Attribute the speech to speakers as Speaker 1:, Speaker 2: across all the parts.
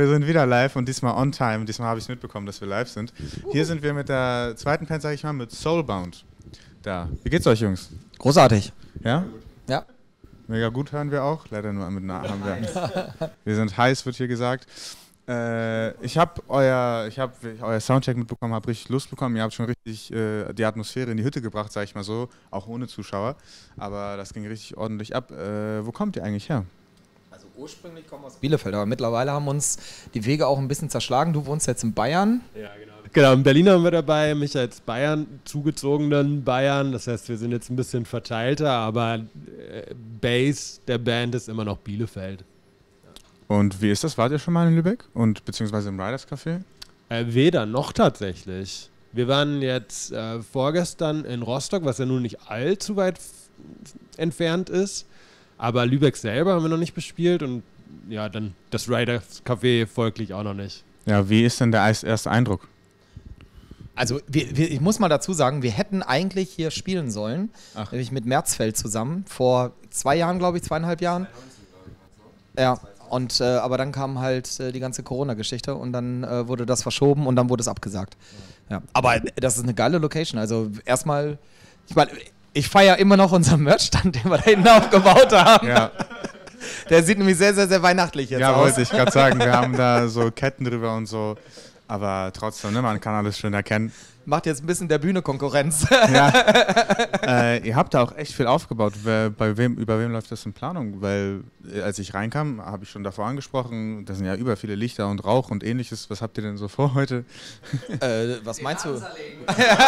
Speaker 1: wir sind wieder live und diesmal on time. Diesmal habe ich es mitbekommen, dass wir live sind. Hier sind wir mit der zweiten Band, sage ich mal, mit Soulbound. Da. Wie geht's euch, Jungs?
Speaker 2: Großartig.
Speaker 1: Ja?
Speaker 2: Ja.
Speaker 1: Mega gut hören wir auch. Leider nur mit einer haben wir. Wir sind heiß, wird hier gesagt. Äh, ich habe euer, ich hab, euer Soundcheck mitbekommen, habe richtig Lust bekommen. Ihr habt schon richtig äh, die Atmosphäre in die Hütte gebracht, sage ich mal so, auch ohne Zuschauer. Aber das ging richtig ordentlich ab. Äh, wo kommt ihr eigentlich her?
Speaker 2: Ursprünglich kommen wir aus Bielefeld, aber mittlerweile haben uns die Wege auch ein bisschen zerschlagen. Du wohnst jetzt in Bayern.
Speaker 3: Ja, genau. Genau, in Berlin haben wir dabei, mich als Bayern zugezogenen Bayern. Das heißt, wir sind jetzt ein bisschen verteilter, aber äh, Base der Band ist immer noch Bielefeld.
Speaker 1: Und wie ist das? Wart ihr schon mal in Lübeck und beziehungsweise im Riders Café?
Speaker 3: Äh, weder noch tatsächlich. Wir waren jetzt äh, vorgestern in Rostock, was ja nun nicht allzu weit entfernt ist. Aber Lübeck selber haben wir noch nicht bespielt und ja, dann das Riders Café folglich auch noch nicht.
Speaker 1: Ja, wie ist denn der erste Eindruck?
Speaker 2: Also wir, wir, ich muss mal dazu sagen, wir hätten eigentlich hier spielen sollen, Ach. nämlich mit Merzfeld zusammen, vor zwei Jahren, glaube ich, zweieinhalb Jahren. Ja, und, äh, aber dann kam halt äh, die ganze Corona-Geschichte und dann äh, wurde das verschoben und dann wurde es abgesagt. Ja. Aber das ist eine geile Location. Also erstmal, ich meine, ich feiere immer noch unseren Merchstand, den wir da hinten aufgebaut haben. Ja. Der sieht nämlich sehr, sehr, sehr weihnachtlich jetzt
Speaker 1: ja,
Speaker 2: aus.
Speaker 1: Ja, wollte ich gerade sagen. Wir haben da so Ketten drüber und so. Aber trotzdem, ne, man kann alles schön erkennen.
Speaker 2: Macht jetzt ein bisschen der Bühne Konkurrenz.
Speaker 1: Ja. äh, ihr habt da auch echt viel aufgebaut. Wer, bei wem, über wem läuft das in Planung? Weil äh, als ich reinkam, habe ich schon davor angesprochen, da sind ja über viele Lichter und Rauch und ähnliches. Was habt ihr denn so vor heute?
Speaker 2: Äh, was meinst du?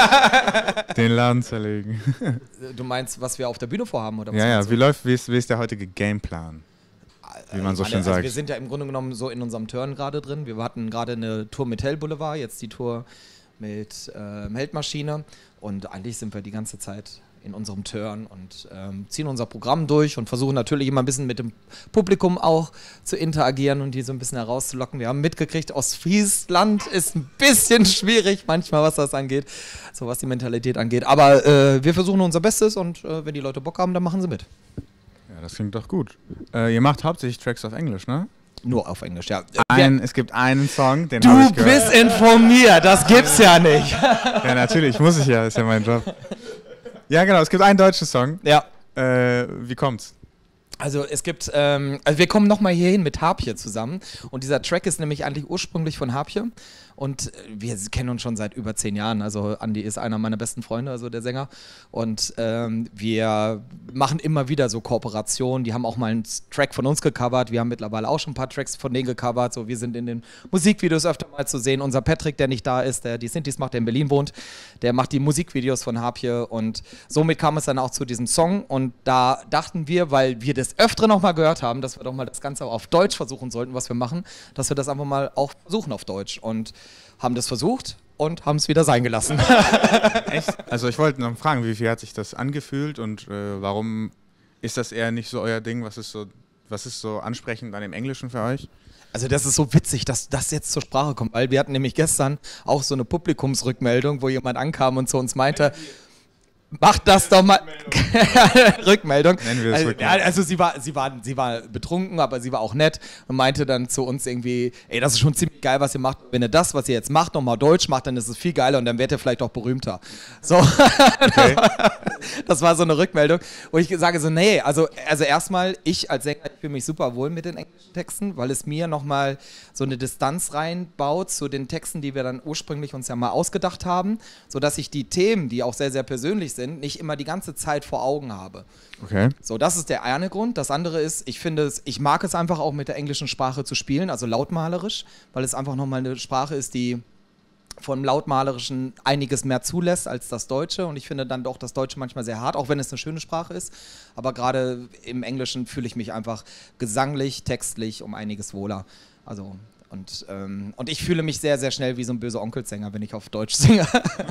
Speaker 1: Den Laden zerlegen.
Speaker 2: du meinst, was wir auf der Bühne vorhaben? Oder
Speaker 1: was ja, ja. Wie läuft, wie ist, wie ist der heutige Gameplan? wie man so schön also sagt.
Speaker 2: Wir sind ja im Grunde genommen so in unserem Turn gerade drin. Wir hatten gerade eine Tour mit Hell Boulevard, jetzt die Tour mit äh, Heldmaschine und eigentlich sind wir die ganze Zeit in unserem Turn und ähm, ziehen unser Programm durch und versuchen natürlich immer ein bisschen mit dem Publikum auch zu interagieren und die so ein bisschen herauszulocken. Wir haben mitgekriegt, Ostfriesland ist ein bisschen schwierig manchmal, was das angeht, so was die Mentalität angeht. Aber äh, wir versuchen unser Bestes und äh, wenn die Leute Bock haben, dann machen sie mit
Speaker 1: das klingt doch gut. Äh, ihr macht hauptsächlich Tracks auf Englisch, ne?
Speaker 2: Nur auf Englisch, ja.
Speaker 1: Ein, es gibt einen Song, den
Speaker 2: Du ich bist informiert, das gibt's ja nicht.
Speaker 1: ja, natürlich, muss ich ja, ist ja mein Job. Ja, genau, es gibt einen deutschen Song.
Speaker 2: Ja.
Speaker 1: Äh, wie kommt's?
Speaker 2: Also es gibt, ähm, also wir kommen nochmal hierhin mit Harpje zusammen und dieser Track ist nämlich eigentlich ursprünglich von Harpje und wir kennen uns schon seit über zehn Jahren. Also Andy ist einer meiner besten Freunde, also der Sänger. Und ähm, wir machen immer wieder so Kooperationen. Die haben auch mal einen Track von uns gecovert. Wir haben mittlerweile auch schon ein paar Tracks von denen gecovert. So, wir sind in den Musikvideos öfter mal zu sehen. Unser Patrick, der nicht da ist, der die Sintis macht, der in Berlin wohnt, der macht die Musikvideos von Harpje. Und somit kam es dann auch zu diesem Song. Und da dachten wir, weil wir das öfter noch mal gehört haben, dass wir doch mal das Ganze auf Deutsch versuchen sollten, was wir machen, dass wir das einfach mal auch versuchen auf Deutsch. Und haben das versucht und haben es wieder sein gelassen.
Speaker 1: Echt? Also ich wollte noch fragen, wie viel hat sich das angefühlt und äh, warum ist das eher nicht so euer Ding? Was ist so, was ist so ansprechend an dem Englischen für euch?
Speaker 2: Also das ist so witzig, dass das jetzt zur Sprache kommt, weil wir hatten nämlich gestern auch so eine Publikumsrückmeldung, wo jemand ankam und zu uns meinte, Macht das doch mal. Rückmeldung. Nennen wir es also, ja, also sie war, sie, war, sie war betrunken, aber sie war auch nett und meinte dann zu uns irgendwie, ey, das ist schon ziemlich geil, was ihr macht. Wenn ihr das, was ihr jetzt macht, nochmal Deutsch macht, dann ist es viel geiler und dann werdet ihr vielleicht auch berühmter. So. Okay. das war so eine Rückmeldung, wo ich sage so, nee, also, also erstmal, ich als Sänger, ich fühle mich super wohl mit den englischen Texten, weil es mir nochmal so eine Distanz reinbaut zu den Texten, die wir dann ursprünglich uns ja mal ausgedacht haben, sodass ich die Themen, die auch sehr, sehr persönlich sind, sind, nicht immer die ganze Zeit vor Augen habe.
Speaker 1: Okay.
Speaker 2: So, das ist der eine Grund. Das andere ist, ich finde es, ich mag es einfach auch mit der englischen Sprache zu spielen, also lautmalerisch, weil es einfach nochmal eine Sprache ist, die vom Lautmalerischen einiges mehr zulässt als das Deutsche. Und ich finde dann doch das Deutsche manchmal sehr hart, auch wenn es eine schöne Sprache ist. Aber gerade im Englischen fühle ich mich einfach gesanglich, textlich um einiges wohler. Also und, ähm, und ich fühle mich sehr, sehr schnell wie so ein böser Onkelsänger, wenn ich auf Deutsch singe.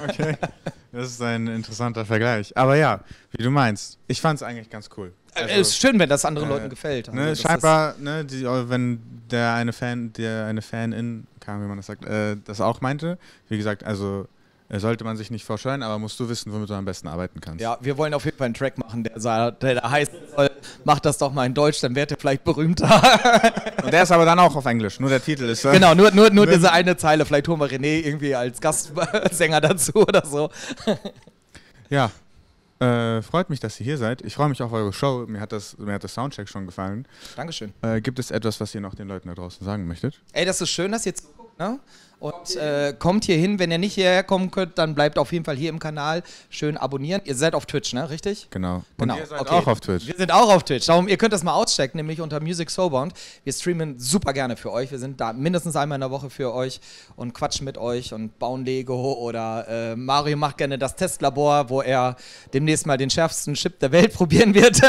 Speaker 1: Okay, das ist ein interessanter Vergleich. Aber ja, wie du meinst, ich fand es eigentlich ganz cool.
Speaker 2: Äh, also, es ist schön, wenn das anderen äh, Leuten gefällt.
Speaker 1: Also ne, scheinbar, ne, die, wenn der eine Fan, der eine Fanin, kann wie man das sagt, äh, das auch meinte. Wie gesagt, also Äh, sollte man sich nicht vorstellen, aber musst du wissen, womit du am besten arbeiten kannst.
Speaker 2: Ja, wir wollen auf jeden Fall einen Track machen, der, der, der heißt, mach das doch mal in Deutsch, dann werdet ihr vielleicht berühmter.
Speaker 1: Und der ist aber dann auch auf Englisch, nur der Titel ist.
Speaker 2: Äh genau, nur, nur, nur diese eine Zeile. Vielleicht holen wir René irgendwie als Gastsänger dazu oder so.
Speaker 1: Ja, äh, freut mich, dass ihr hier seid. Ich freue mich auf eure Show. Mir hat das, mir hat das Soundcheck schon gefallen.
Speaker 2: Dankeschön.
Speaker 1: Äh, gibt es etwas, was ihr noch den Leuten da draußen sagen möchtet?
Speaker 2: Ey, das ist schön, dass ihr zuguckt, ne? Und äh, kommt hier hin. Wenn ihr nicht hierher kommen könnt, dann bleibt auf jeden Fall hier im Kanal. Schön abonnieren. Ihr seid auf Twitch, ne? Richtig?
Speaker 1: Genau.
Speaker 2: genau.
Speaker 1: Und ihr seid okay. auch auf Twitch.
Speaker 2: Wir sind auch auf Twitch. Darum, ihr könnt das mal auschecken, nämlich unter Music Soberbound. Wir streamen super gerne für euch. Wir sind da mindestens einmal in der Woche für euch und quatschen mit euch und bauen Lego. Oder äh, Mario macht gerne das Testlabor, wo er demnächst mal den schärfsten Chip der Welt probieren wird.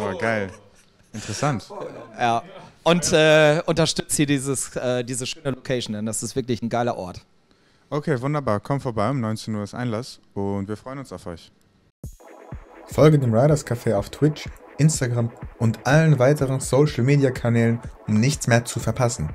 Speaker 1: oh, geil. Interessant.
Speaker 2: Ja und äh, unterstützt hier dieses, äh, diese schöne Location, denn das ist wirklich ein geiler Ort.
Speaker 1: Okay, wunderbar. Komm vorbei, um 19 Uhr ist Einlass und wir freuen uns auf euch.
Speaker 4: Folge dem Riders Café auf Twitch, Instagram und allen weiteren Social Media Kanälen, um nichts mehr zu verpassen.